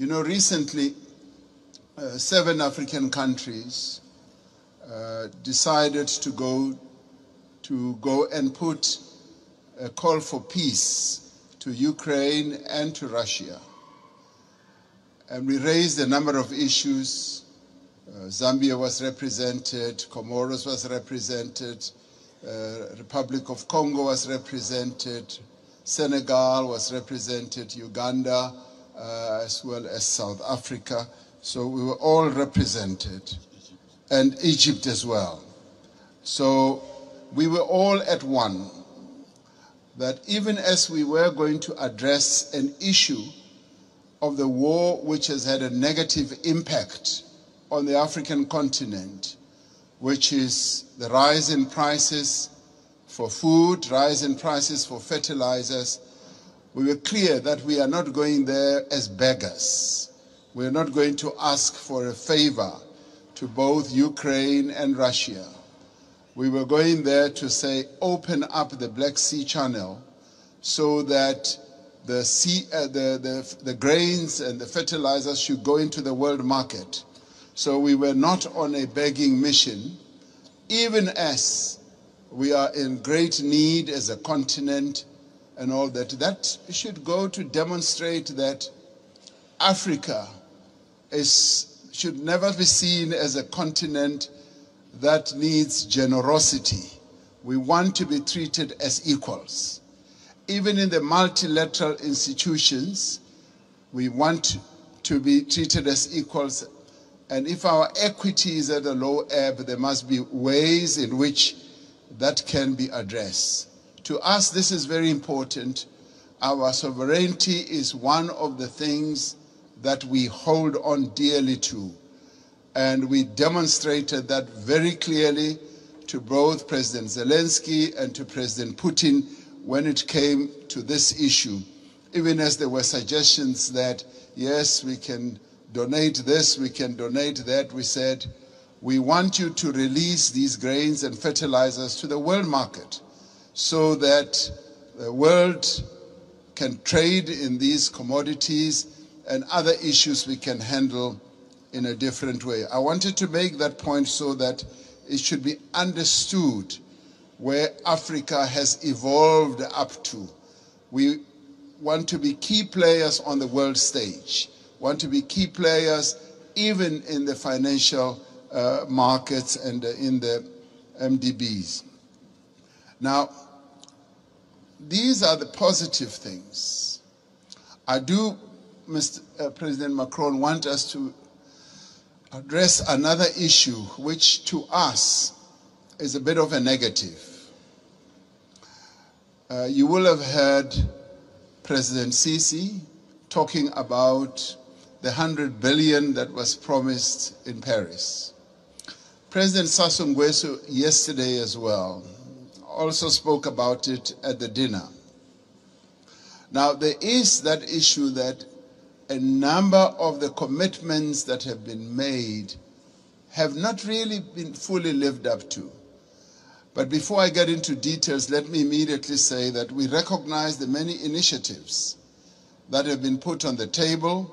You know, recently, uh, seven African countries uh, decided to go to go and put a call for peace to Ukraine and to Russia. And we raised a number of issues. Uh, Zambia was represented, Comoros was represented, uh, Republic of Congo was represented, Senegal was represented, Uganda, Uh, as well as South Africa. So we were all represented, and Egypt as well. So we were all at one that even as we were going to address an issue of the war which has had a negative impact on the African continent, which is the rise in prices for food, rise in prices for fertilizers, we were clear that we are not going there as beggars. We are not going to ask for a favor to both Ukraine and Russia. We were going there to say, open up the Black Sea Channel so that the, sea, uh, the, the, the grains and the fertilizers should go into the world market. So we were not on a begging mission, even as we are in great need as a continent and all that. That should go to demonstrate that Africa is, should never be seen as a continent that needs generosity. We want to be treated as equals. Even in the multilateral institutions, we want to be treated as equals. And if our equity is at a low ebb, there must be ways in which that can be addressed. To us, this is very important. Our sovereignty is one of the things that we hold on dearly to. And we demonstrated that very clearly to both President Zelensky and to President Putin when it came to this issue. Even as there were suggestions that, yes, we can donate this, we can donate that, we said, we want you to release these grains and fertilizers to the world market so that the world can trade in these commodities and other issues we can handle in a different way. I wanted to make that point so that it should be understood where Africa has evolved up to. We want to be key players on the world stage, want to be key players even in the financial uh, markets and uh, in the MDBs. Now, these are the positive things. I do, Mr. Uh, President Macron, want us to address another issue which to us is a bit of a negative. Uh, you will have heard President Sisi talking about the 100 billion that was promised in Paris. President Sassou Nguesso yesterday as well also spoke about it at the dinner. Now, there is that issue that a number of the commitments that have been made have not really been fully lived up to. But before I get into details, let me immediately say that we recognize the many initiatives that have been put on the table,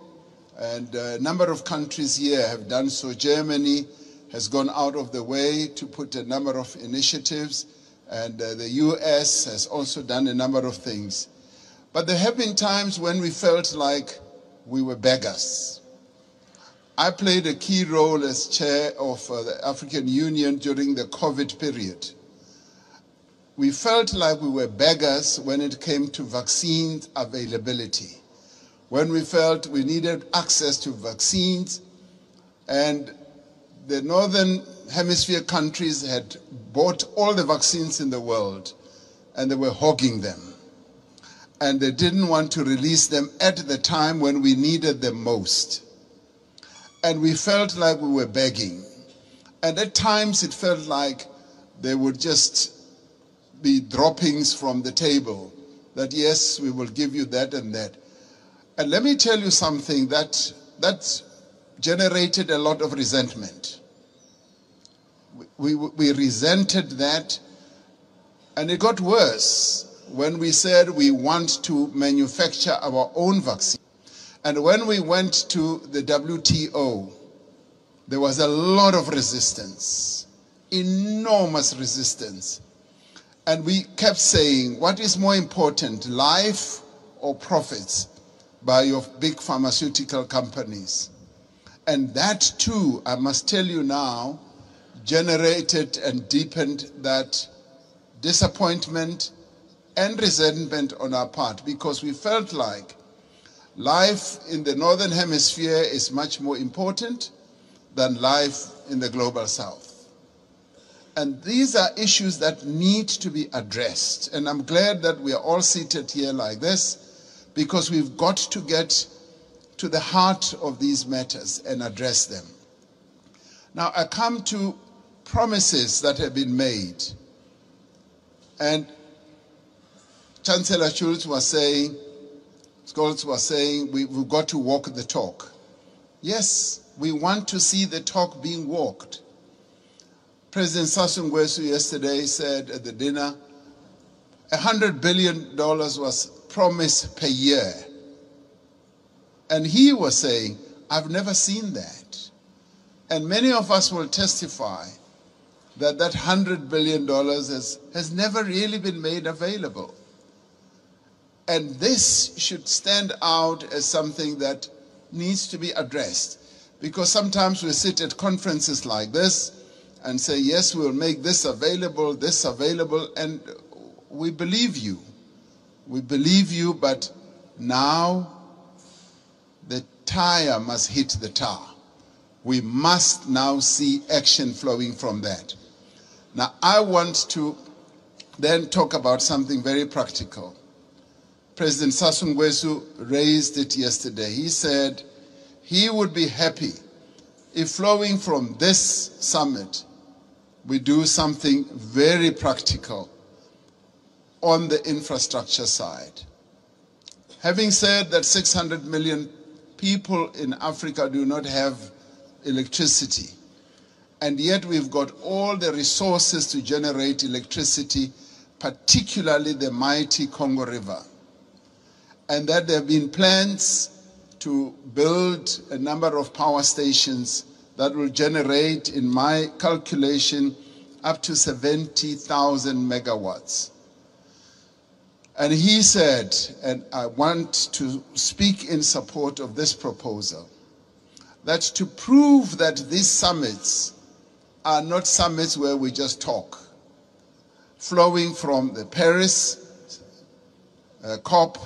and a number of countries here have done so. Germany has gone out of the way to put a number of initiatives and uh, the US has also done a number of things. But there have been times when we felt like we were beggars. I played a key role as chair of uh, the African Union during the COVID period. We felt like we were beggars when it came to vaccine availability, when we felt we needed access to vaccines, and the northern hemisphere countries had bought all the vaccines in the world and they were hogging them. And they didn't want to release them at the time when we needed them most. And we felt like we were begging. And at times it felt like they would just be droppings from the table that, yes, we will give you that and that. And let me tell you something that, that generated a lot of resentment we, we resented that. And it got worse when we said we want to manufacture our own vaccine. And when we went to the WTO, there was a lot of resistance, enormous resistance. And we kept saying, what is more important, life or profits by your big pharmaceutical companies? And that too, I must tell you now, generated and deepened that disappointment and resentment on our part because we felt like life in the northern hemisphere is much more important than life in the global south. And these are issues that need to be addressed. And I'm glad that we are all seated here like this because we've got to get to the heart of these matters and address them. Now, I come to promises that have been made. And Chancellor Schulz was saying, Scholz was saying, we, have got to walk the talk. Yes, we want to see the talk being walked. President Sassou Nguesso yesterday said at the dinner, $100 billion was promised per year. And he was saying, I've never seen that. And many of us will testify that that $100 billion has, has never really been made available. And this should stand out as something that needs to be addressed. Because sometimes we sit at conferences like this and say, yes, we'll make this available, this available, and we believe you. We believe you, but now the tire must hit the tar. We must now see action flowing from that. Now, I want to then talk about something very practical. President Sassou Nguesso raised it yesterday. He said he would be happy if flowing from this summit, we do something very practical on the infrastructure side. Having said that 600 million people in Africa do not have electricity, and yet we've got all the resources to generate electricity, particularly the mighty Congo River and that there have been plans to build a number of power stations that will generate, in my calculation, up to 70,000 megawatts. And he said, and I want to speak in support of this proposal, that to prove that these summits are not summits where we just talk, flowing from the Paris uh, COP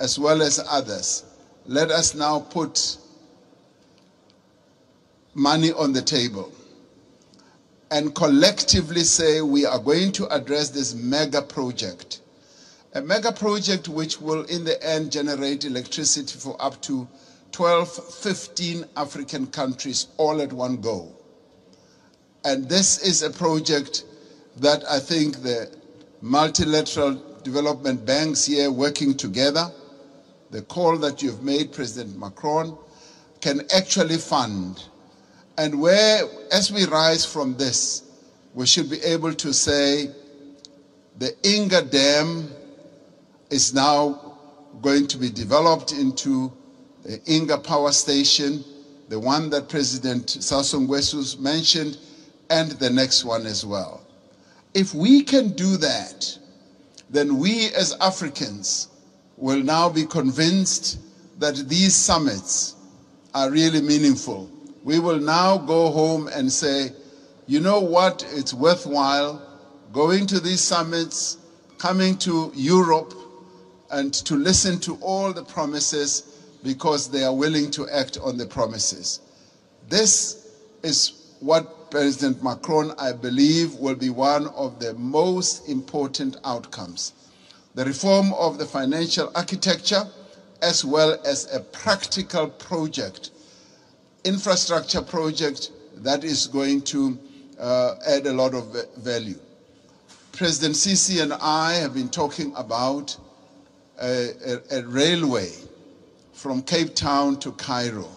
as well as others. Let us now put money on the table and collectively say we are going to address this mega project. A mega project which will in the end generate electricity for up to 12, 15 African countries all at one go. And this is a project that I think the multilateral development banks here working together the call that you've made, President Macron, can actually fund. And where, as we rise from this, we should be able to say the Inga Dam is now going to be developed into the Inga Power Station, the one that President Sassou Nguesso mentioned, and the next one as well. If we can do that, then we as Africans will now be convinced that these summits are really meaningful. We will now go home and say, you know what, it's worthwhile going to these summits, coming to Europe, and to listen to all the promises because they are willing to act on the promises. This is what President Macron, I believe, will be one of the most important outcomes the reform of the financial architecture, as well as a practical project, infrastructure project that is going to uh, add a lot of value. President Sisi and I have been talking about a, a, a railway from Cape Town to Cairo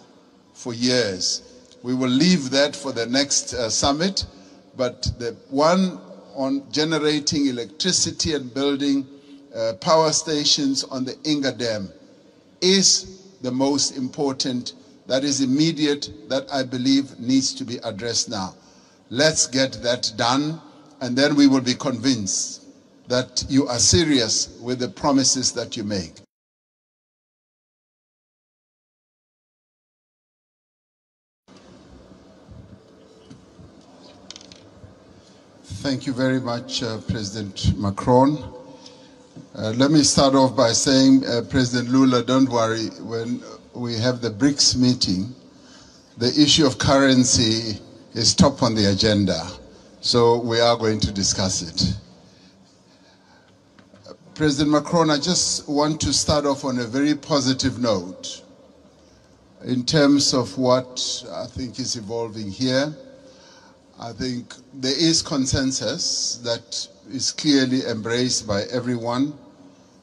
for years. We will leave that for the next uh, summit, but the one on generating electricity and building uh, power stations on the Inga Dam is the most important, that is immediate, that I believe needs to be addressed now. Let's get that done, and then we will be convinced that you are serious with the promises that you make. Thank you very much, uh, President Macron. Uh, let me start off by saying, uh, President Lula, don't worry, when we have the BRICS meeting, the issue of currency is top on the agenda. So we are going to discuss it. President Macron, I just want to start off on a very positive note in terms of what I think is evolving here. I think there is consensus that is clearly embraced by everyone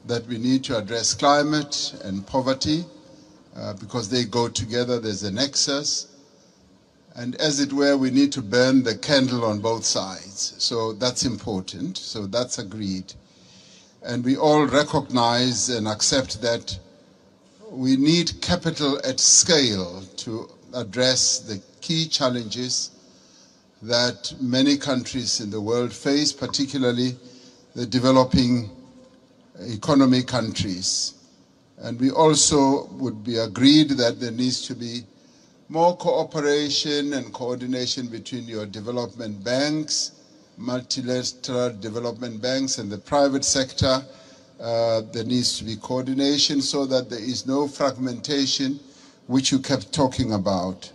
that we need to address climate and poverty uh, because they go together, there's a nexus. And as it were, we need to burn the candle on both sides. So that's important. So that's agreed. And we all recognize and accept that we need capital at scale to address the key challenges that many countries in the world face, particularly the developing economy countries. And we also would be agreed that there needs to be more cooperation and coordination between your development banks, multilateral development banks and the private sector. Uh, there needs to be coordination so that there is no fragmentation, which you kept talking about.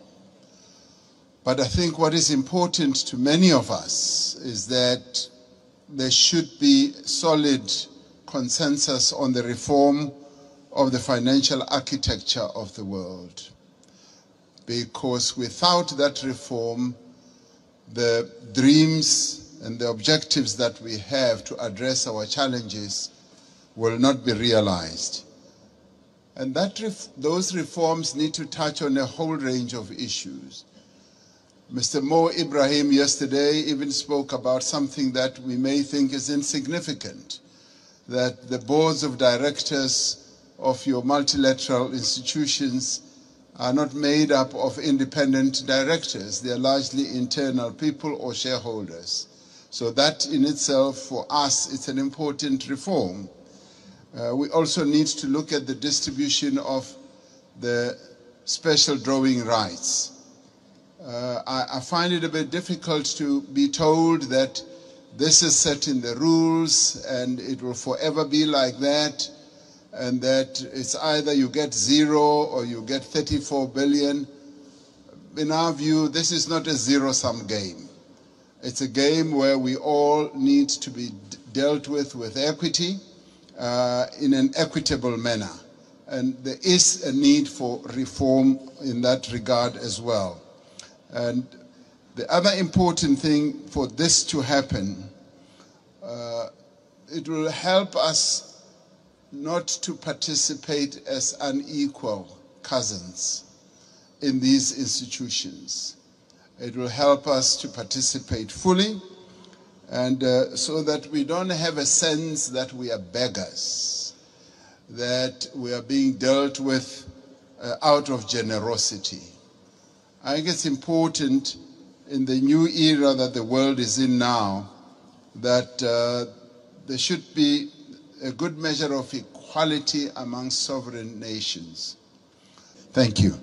But I think what is important to many of us is that there should be solid consensus on the reform of the financial architecture of the world. Because without that reform, the dreams and the objectives that we have to address our challenges will not be realized. And that ref those reforms need to touch on a whole range of issues. Mr. Mo Ibrahim yesterday even spoke about something that we may think is insignificant, that the boards of directors of your multilateral institutions are not made up of independent directors. They are largely internal people or shareholders. So that in itself, for us, it's an important reform. Uh, we also need to look at the distribution of the special drawing rights uh, I, I, find it a bit difficult to be told that this is set in the rules and it will forever be like that, and that it's either you get zero or you get 34 billion. In our view, this is not a zero sum game. It's a game where we all need to be dealt with with equity uh, in an equitable manner. And there is a need for reform in that regard as well. And the other important thing for this to happen, uh, it will help us not to participate as unequal cousins in these institutions. It will help us to participate fully and uh, so that we don't have a sense that we are beggars, that we are being dealt with uh, out of generosity. I think it's important in the new era that the world is in now that uh, there should be a good measure of equality among sovereign nations. Thank you.